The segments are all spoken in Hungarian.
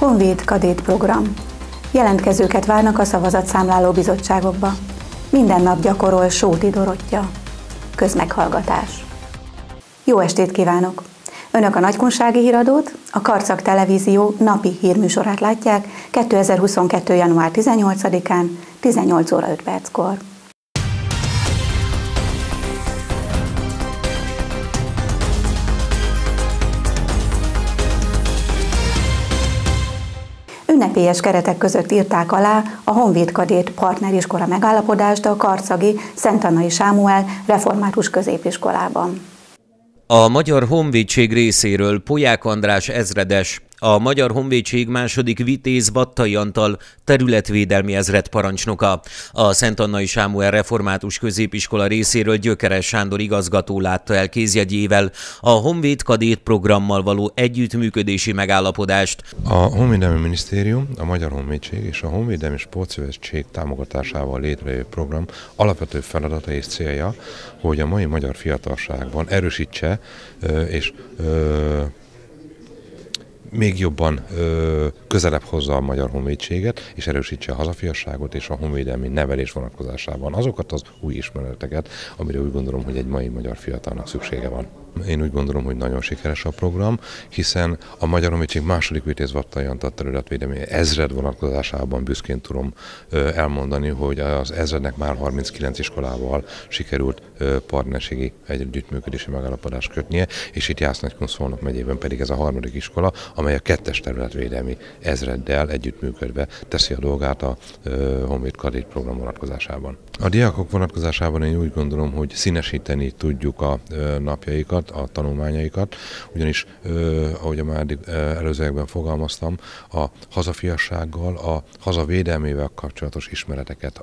Honvéd Kadét Program. Jelentkezőket várnak a szavazatszámláló bizottságokba. Minden nap gyakorol Sóti Dorottya. Közmeghallgatás. Jó estét kívánok! Önök a Nagykunsági Híradót, a Karcag Televízió napi hírműsorát látják 2022. január 18-án 18 óra 5 perckor. Ünnepélyes keretek között írták alá a Honvéd Kadét partneriskola megállapodást a Karcagi Szent Annai Sámuel Református Középiskolában. A Magyar Honvédség részéről Poják András ezredes a Magyar Honvédség második vitéz Vattai Antal területvédelmi ezred parancsnoka. A Szent Annai Sámuel Református Középiskola részéről Gyökeres Sándor igazgató látta el kézjegyével a Honvéd Kadét programmal való együttműködési megállapodást. A Honvédelmi Minisztérium, a Magyar Honvédség és a Honvédelmi Sportszövetség támogatásával létrejövő program alapvető feladata és célja, hogy a mai magyar fiatalságban erősítse és még jobban ö, közelebb hozza a magyar honvédséget, és erősítse a hazafiasságot és a honvédelmi nevelés vonatkozásában azokat az új ismereteket, amire úgy gondolom, hogy egy mai magyar fiatalnak szüksége van. Én úgy gondolom, hogy nagyon sikeres a program, hiszen a Magyar Honvédség második vitéz Vattai Antal területvédelmi ezred vonatkozásában büszkén tudom elmondani, hogy az ezrednek már 39 iskolával sikerült partnerségi együttműködési megállapodást kötnie, és itt Jász Nagykunszolnok megyében pedig ez a harmadik iskola, amely a kettes területvédelmi ezreddel együttműködve teszi a dolgát a Honvéd Kadét program vonatkozásában. A diákok vonatkozásában én úgy gondolom, hogy színesíteni tudjuk a napjaikat, a tanulmányaikat, ugyanis, ahogy már előzőekben fogalmaztam, a hazafiassággal, a hazavédelmével kapcsolatos ismereteket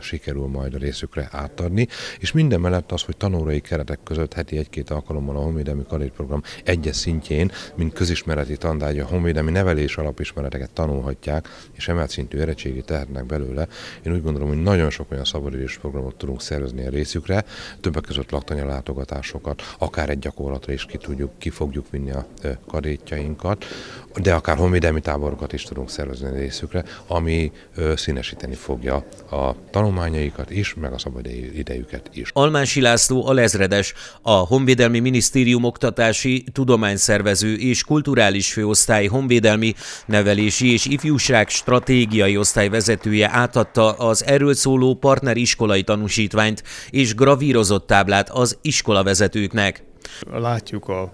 sikerül majd a részükre átadni, és minden mellett az, hogy tanulói keretek között heti egy-két alkalommal a honvédelmi kadétprogram egyes szintjén, mint közismereti tandárgya, honvédelmi nevelés alapismereteket tanulhatják, és emelt szintű eredtségi tehetnek belőle. Én úgy gondolom, hogy nagyon sok olyan szabadidős programot tudunk szervezni a részükre, többek között laktanya látogatásokat, akár egy gyakorlatra is ki, tudjuk, ki fogjuk vinni a kadétjainkat, de akár honvédelmi táborokat is tudunk szervezni részükre, ami színesíteni fogja a tanulmányaikat is, meg a szabad idejüket is. Almási László alezredes, a Honvédelmi Minisztérium oktatási, tudományszervező és kulturális főosztály honvédelmi, nevelési és ifjúság stratégiai osztály vezetője átadta az erről szóló partneriskolai tanúsítványt és gravírozott táblát az iskolavezetőknek. Látjuk a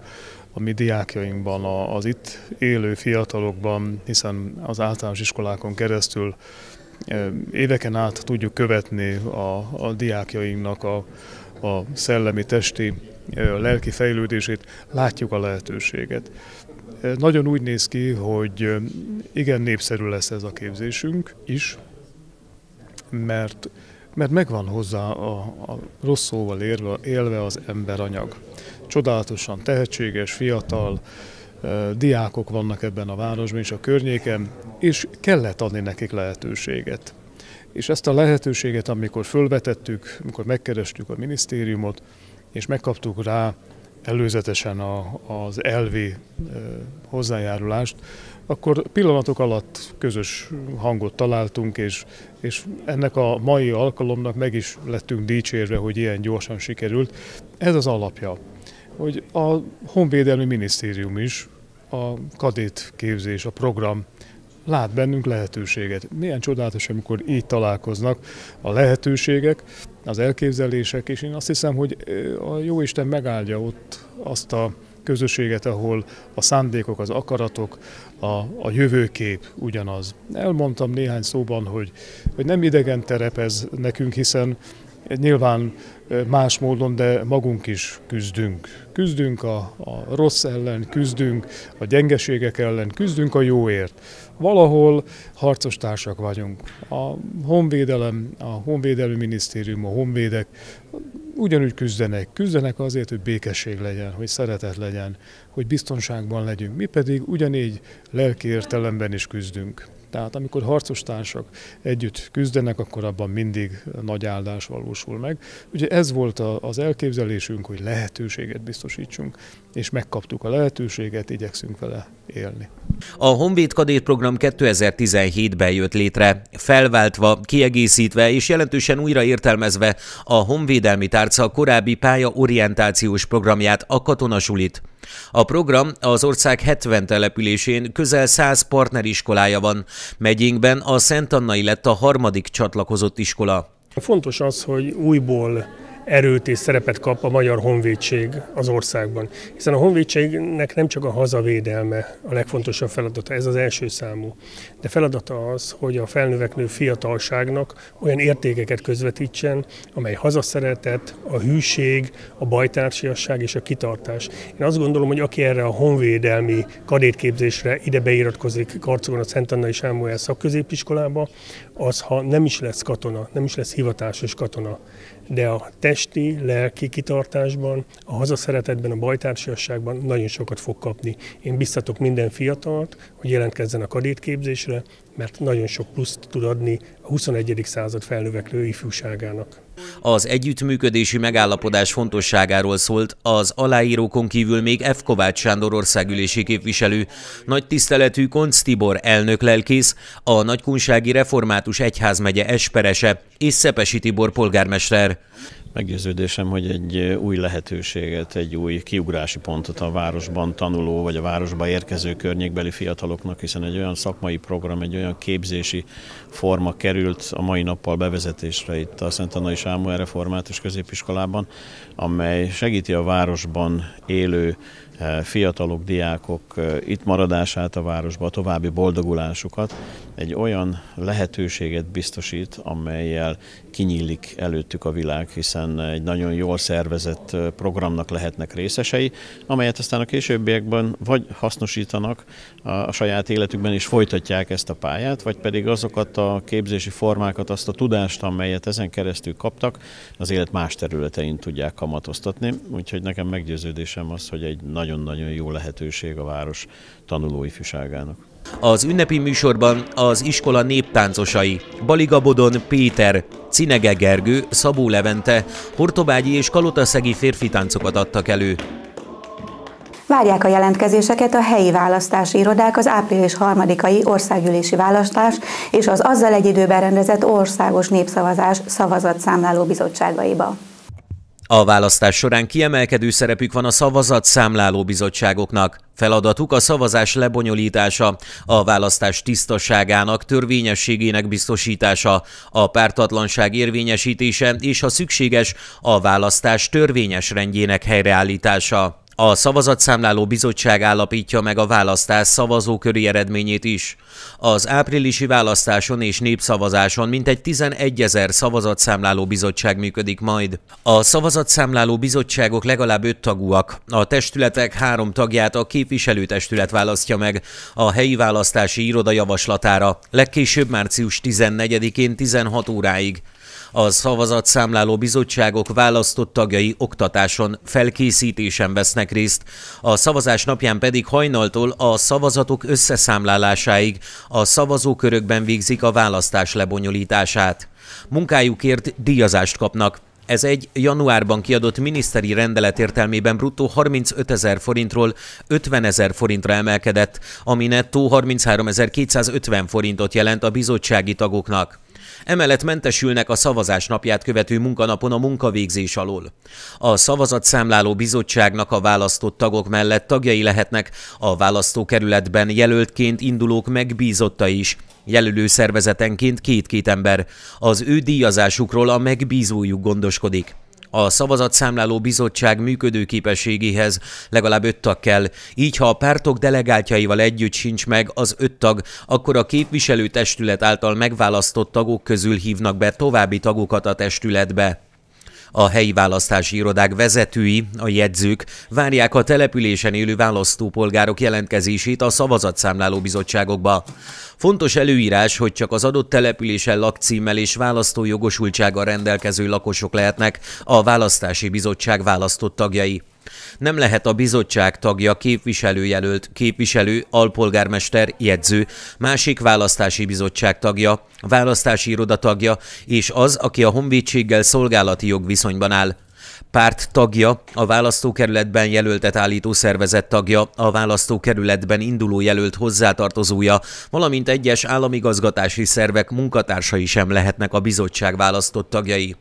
a mi diákjainkban, az itt élő fiatalokban, hiszen az általános iskolákon keresztül éveken át tudjuk követni a, a diákjainknak a, a szellemi, testi, a lelki fejlődését, látjuk a lehetőséget. Nagyon úgy néz ki, hogy igen népszerű lesz ez a képzésünk is, mert, mert megvan hozzá a, a rossz szóval élve, élve az emberanyag. Csodálatosan tehetséges, fiatal, diákok vannak ebben a városban és a környéken, és kellett adni nekik lehetőséget. És ezt a lehetőséget, amikor fölvetettük, amikor megkerestük a minisztériumot, és megkaptuk rá előzetesen a, az elvi hozzájárulást, akkor pillanatok alatt közös hangot találtunk, és, és ennek a mai alkalomnak meg is lettünk dicsérve, hogy ilyen gyorsan sikerült. Ez az alapja, hogy a Honvédelmi Minisztérium is, a kadét képzés, a program lát bennünk lehetőséget. Milyen csodálatos, amikor így találkoznak a lehetőségek, az elképzelések, és én azt hiszem, hogy a Jóisten megáldja ott azt a közösséget, ahol a szándékok, az akaratok, a, a jövőkép ugyanaz. Elmondtam néhány szóban, hogy, hogy nem idegen terep ez nekünk, hiszen nyilván más módon, de magunk is küzdünk. Küzdünk a, a rossz ellen, küzdünk a gyengeségek ellen, küzdünk a jóért. Valahol harcos társak vagyunk. A honvédelem, a honvédelmi minisztérium, a honvédek ugyanúgy küzdenek. Küzdenek azért, hogy békesség legyen, hogy szeretet legyen, hogy biztonságban legyünk. Mi pedig ugyanígy lelki értelemben is küzdünk. Tehát amikor harcostársak együtt küzdenek, akkor abban mindig nagy áldás valósul meg. Ugye ez volt az elképzelésünk, hogy lehetőséget biztosítsunk, és megkaptuk a lehetőséget, igyekszünk vele élni. A Honvéd Kadét program 2017-ben jött létre, felváltva, kiegészítve és jelentősen újra értelmezve a Honvédelmi Tárca korábbi pályaorientációs programját, a Katonasulit. A program az ország 70 településén közel 100 partneriskolája van. Megyénkben a Szent Annai lett a harmadik csatlakozott iskola. Fontos az, hogy újból erőt és szerepet kap a magyar honvédség az országban. Hiszen a honvédségnek nem csak a hazavédelme a legfontosabb feladata, ez az első számú. De feladata az, hogy a felnövekvő fiatalságnak olyan értékeket közvetítsen, amely hazaszeretet, a hűség, a bajtársiasság és a kitartás. Én azt gondolom, hogy aki erre a honvédelmi kadétképzésre ide beiratkozik Karcogon a Szent Anna és Sámuel szakközépiskolába, az, ha nem is lesz katona, nem is lesz hivatásos katona, de a testi, lelki kitartásban, a hazaszeretetben, a bajtársiasságban nagyon sokat fog kapni. Én biztatok minden fiatalt, hogy jelentkezzen a kadétképzésre, mert nagyon sok pluszt tud adni a 21. század felnövekvő ifjúságának. Az együttműködési megállapodás fontosságáról szólt az aláírókon kívül még F. Kovács Sándor országülési képviselő, nagy tiszteletű Koncz Tibor elnök lelkész, a Nagykunsági Református Egyházmegye Esperese és Szepesi Tibor polgármester. Meggyőződésem, hogy egy új lehetőséget, egy új kiugrási pontot a városban tanuló vagy a városba érkező környékbeli fiataloknak, hiszen egy olyan szakmai program, egy olyan képzési forma került a mai nappal bevezetésre itt a Szent Annai Sámuel Református Középiskolában, amely segíti a városban élő Eh, fiatalok, diákok eh, itt maradását a városba, a további boldogulásukat egy olyan lehetőséget biztosít, amelyel kinyílik előttük a világ, hiszen egy nagyon jól szervezett programnak lehetnek részesei, amelyet aztán a későbbiekben vagy hasznosítanak a saját életükben és folytatják ezt a pályát, vagy pedig azokat a képzési formákat, azt a tudást, amelyet ezen keresztül kaptak, az élet más területein tudják kamatoztatni. Úgyhogy nekem meggyőződésem az, hogy egy nagy nagyon-nagyon jó lehetőség a város tanuló ifjúságának. Az ünnepi műsorban az iskola néptáncosai Baligabodon Péter, Cinege Gergő, Szabó Levente, Hortobágyi és Kalotaszegi férfi táncokat adtak elő. Várják a jelentkezéseket a helyi választási irodák az április 3-ai országgyűlési választás és az azzal egy időben rendezett országos népszavazás szavazatszámláló bizottságaiba. A választás során kiemelkedő szerepük van a szavazat számláló bizottságoknak. Feladatuk a szavazás lebonyolítása, a választás tisztaságának, törvényességének biztosítása, a pártatlanság érvényesítése és, ha szükséges, a választás törvényes rendjének helyreállítása. A szavazatszámláló bizottság állapítja meg a választás szavazóköri eredményét is. Az áprilisi választáson és népszavazáson mintegy 11 ezer szavazatszámláló bizottság működik majd. A szavazatszámláló bizottságok legalább öt tagúak. A testületek három tagját a képviselőtestület választja meg a helyi választási iroda javaslatára, legkésőbb március 14-én 16 óráig. A szavazatszámláló bizottságok választott tagjai oktatáson, felkészítésen vesznek részt, a szavazás napján pedig hajnaltól a szavazatok összeszámlálásáig a szavazókörökben végzik a választás lebonyolítását. Munkájukért díjazást kapnak, ez egy januárban kiadott miniszteri rendelet értelmében bruttó 35 ezer forintról 50 ezer forintra emelkedett, ami nettó 33.250 forintot jelent a bizottsági tagoknak. Emellett mentesülnek a szavazás napját követő munkanapon a munkavégzés alól. A szavazatszámláló bizottságnak a választott tagok mellett tagjai lehetnek a választókerületben jelöltként indulók megbízotta is, jelölő szervezetenként két-két ember. Az ő díjazásukról a megbízójuk gondoskodik. A szavazatszámláló bizottság működőképességéhez legalább öt tag kell, így ha a pártok delegáltjaival együtt sincs meg az öt tag, akkor a képviselőtestület által megválasztott tagok közül hívnak be további tagokat a testületbe. A helyi választási irodák vezetői, a jegyzők várják a településen élő választópolgárok jelentkezését a szavazatszámláló bizottságokba. Fontos előírás, hogy csak az adott településen lakcímmel és választójogosultsággal rendelkező lakosok lehetnek a választási bizottság választott tagjai. Nem lehet a bizottság tagja, képviselőjelölt, képviselő, alpolgármester, jegyző, másik választási bizottság tagja, választási iroda tagja, és az, aki a honvédséggel szolgálati jogviszonyban áll párt tagja, a választókerületben jelöltet állító szervezet tagja, a választókerületben induló jelölt hozzátartozója, valamint egyes államigazgatási szervek munkatársai sem lehetnek a bizottság választott tagjai.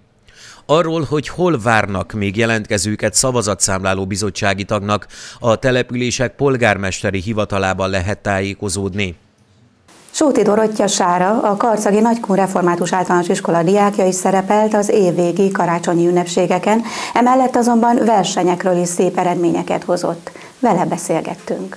Arról, hogy hol várnak még jelentkezőket szavazatszámláló bizottsági tagnak, a települések polgármesteri hivatalában lehet tájékozódni. Sóti Dorottya Sára, a Karcagi Nagykun Református Általános Iskola diákja is szerepelt az évvégi karácsonyi ünnepségeken, emellett azonban versenyekről is szép eredményeket hozott. Vele beszélgettünk.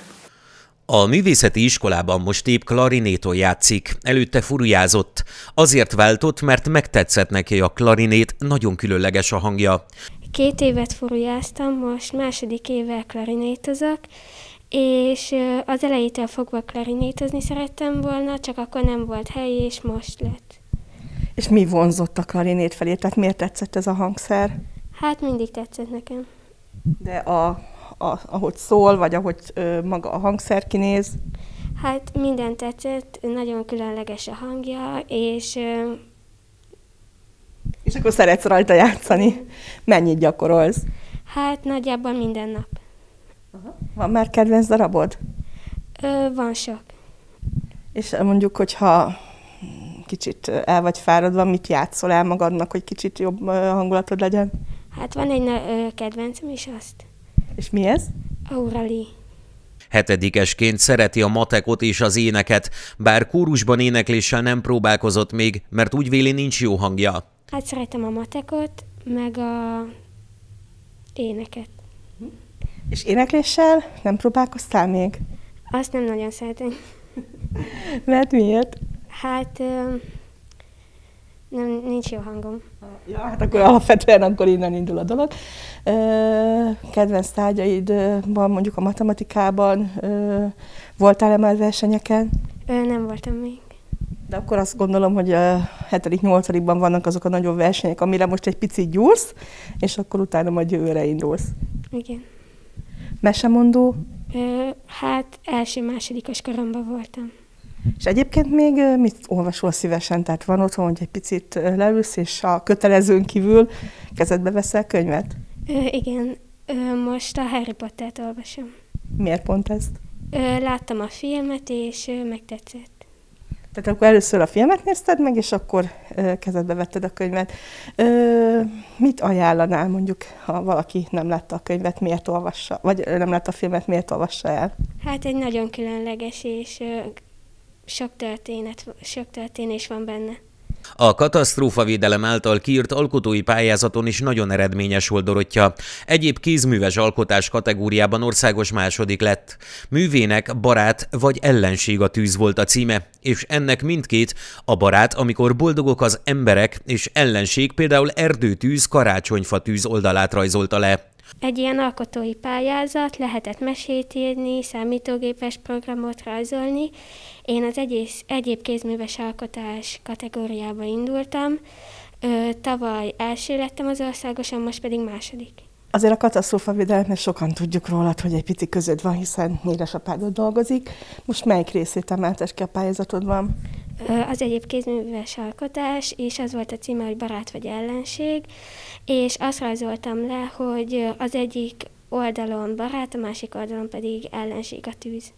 A művészeti iskolában most épp klarinéton játszik, előtte furujázott. Azért váltott, mert megtetszett neki a klarinét, nagyon különleges a hangja. Két évet furujáztam, most második éve klarinétozok, és az elejétől fogva klarinétozni szerettem volna, csak akkor nem volt hely, és most lett. És mi vonzott a klarinét felé? Tehát miért tetszett ez a hangszer? Hát mindig tetszett nekem. De a, a, ahogy szól, vagy ahogy ö, maga a hangszer kinéz? Hát minden tetszett, nagyon különleges a hangja, és... Ö, és akkor szeretsz rajta játszani. Mennyit gyakorolsz? Hát nagyjából minden nap. Aha. Van már kedvenc darabod? Ö, van sok. És mondjuk, hogyha kicsit el vagy fáradva, mit játszol el magadnak, hogy kicsit jobb hangulatod legyen? Hát van egy ö, kedvencem is azt. És mi ez? Aurali. Hetedikesként szereti a matekot és az éneket, bár kórusban énekléssel nem próbálkozott még, mert úgy véli nincs jó hangja. Hát szeretem a matekot, meg a éneket. És énekléssel nem próbálkoztál még? Azt nem nagyon szeretem. Mert miért? Hát nem, nincs jó hangom. Ja, hát akkor alapvetően akkor innen indul a dolog. Kedvenc tárgyaidban, mondjuk a matematikában voltál-e már versenyeken? Nem voltam még. De akkor azt gondolom, hogy a 7 ban vannak azok a nagyobb versenyek, amire most egy picit gyúrsz, és akkor utána majd jövőre indulsz. Igen. Mesemondó? Hát első-másodikos koromban voltam. És egyébként még mit olvasol szívesen? Tehát van otthon, hogy egy picit leülsz, és a kötelezőn kívül kezedbe veszel könyvet? Ö, igen, ö, most a Harry Pottert olvasom. Miért pont ezt? Ö, láttam a filmet, és ö, megtetszett. Tehát akkor először a filmet nézted meg, és akkor ö, kezedbe vetted a könyvet. Ö, mit ajánlanál mondjuk, ha valaki nem látta a könyvet, miért olvassa, vagy nem látta a filmet, miért olvassa el? Hát egy nagyon különleges, és ö, sok, történet, sok történés van benne. A katasztrófavédelem által kiírt alkotói pályázaton is nagyon eredményes volt Dorottya. Egyéb kézműves alkotás kategóriában országos második lett. Művének barát vagy ellenség a tűz volt a címe, és ennek mindkét a barát, amikor boldogok az emberek, és ellenség például erdőtűz, karácsonyfa tűz oldalát rajzolta le. Egy ilyen alkotói pályázat, lehetett mesét írni, számítógépes programot rajzolni. Én az egész, egyéb kézműves alkotás kategóriába indultam. Ö, tavaly első lettem az országosan, most pedig második. Azért a katasztrófa védelemnek sokan tudjuk rólad, hogy egy pici között van, hiszen édesapádod dolgozik. Most melyik részét emeltes ki a pályázatodban? Az egyéb kézműves alkotás, és az volt a címe, hogy barát vagy ellenség, és azt rajzoltam le, hogy az egyik oldalon barát, a másik oldalon pedig ellenség a tűz.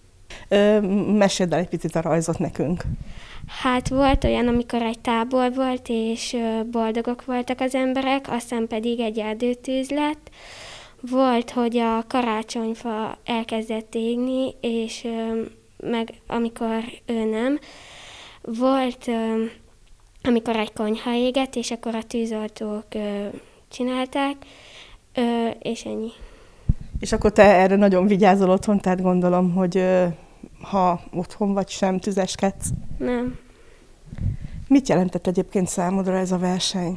meséld el egy picit a rajzot nekünk. Hát volt olyan, amikor egy tábor volt, és boldogok voltak az emberek, aztán pedig egy erdőtűz lett. Volt, hogy a karácsonyfa elkezdett égni, és meg amikor ő nem, volt, amikor egy konyha égett, és akkor a tűzoltók csinálták, és ennyi. És akkor te erre nagyon vigyázol otthon, tehát gondolom, hogy ha otthon vagy sem tüzeskedsz. Nem. Mit jelentett egyébként számodra ez a verseny?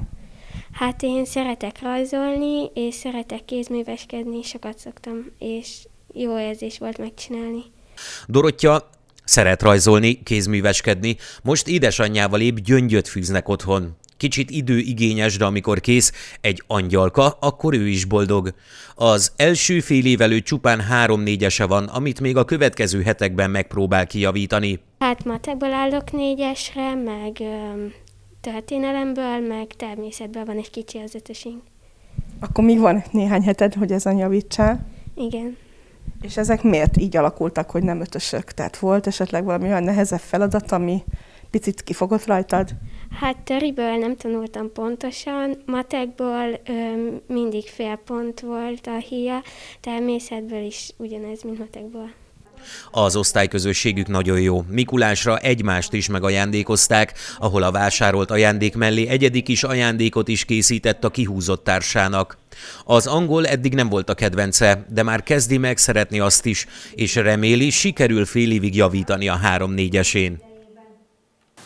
Hát én szeretek rajzolni, és szeretek kézműveskedni, sokat szoktam, és jó érzés volt megcsinálni. Dorottya Szeret rajzolni, kézműveskedni, most édesanyjával épp gyöngyöt fűznek otthon. Kicsit időigényes, de amikor kész egy angyalka, akkor ő is boldog. Az első fél év előtt csupán három-négyese van, amit még a következő hetekben megpróbál kijavítani. Hát matekból állok négyesre, meg ö, történelemből, meg természetből van egy kicsi az ötösünk. Akkor még van néhány heted, hogy ezen javítsál. Igen. És ezek miért így alakultak, hogy nem ötösök? Tehát volt esetleg valami olyan nehezebb feladat, ami picit kifogott rajtad? Hát töriből nem tanultam pontosan, matekból ö, mindig fél pont volt a hia, természetből is ugyanez, mint matekból. Az osztályközösségük nagyon jó. Mikulásra egymást is megajándékozták, ahol a vásárolt ajándék mellé egyedik is ajándékot is készített a kihúzott társának. Az angol eddig nem volt a kedvence, de már kezdi meg szeretni azt is, és reméli, sikerül fél évig javítani a három-négyesén.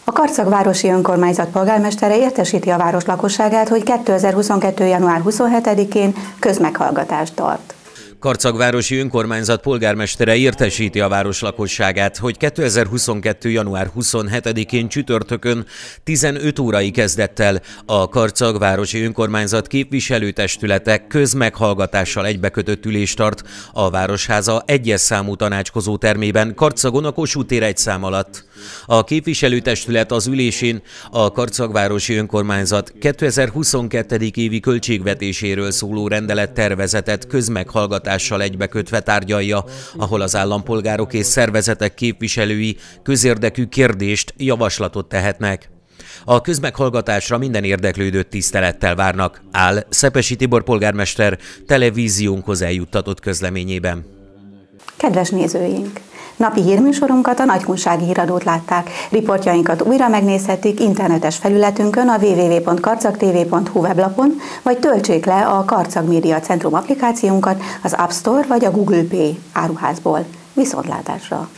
A Karcag városi önkormányzat polgármestere értesíti a város lakosságát, hogy 2022. január 27-én közmeghallgatást tart. Karcagvárosi önkormányzat polgármestere értesíti a város lakosságát, hogy 2022. január 27-én csütörtökön 15 órai kezdettel a Karcagvárosi önkormányzat képviselőtestülete közmeghallgatással egybekötött ülést tart a Városháza egyes számú tanácskozó termében Karcagon a Kossuth tér egy szám alatt. A képviselőtestület az ülésén a Karcagvárosi önkormányzat 2022. évi költségvetéséről szóló rendelet tervezetet közmeghallgatással egybekötve tárgyalja, ahol az állampolgárok és szervezetek képviselői közérdekű kérdést, javaslatot tehetnek. A közmeghallgatásra minden érdeklődőt tisztelettel várnak, áll Szepesi Tibor polgármester televíziónkhoz eljuttatott közleményében. Kedves nézőink! Napi hírműsorunkat a Nagykunsági Híradót látták. Riportjainkat újra megnézhetik internetes felületünkön a www.karcagtv.hu weblapon, vagy töltsék le a Karcag Média Centrum applikációnkat az App Store vagy a Google Play áruházból. Viszontlátásra!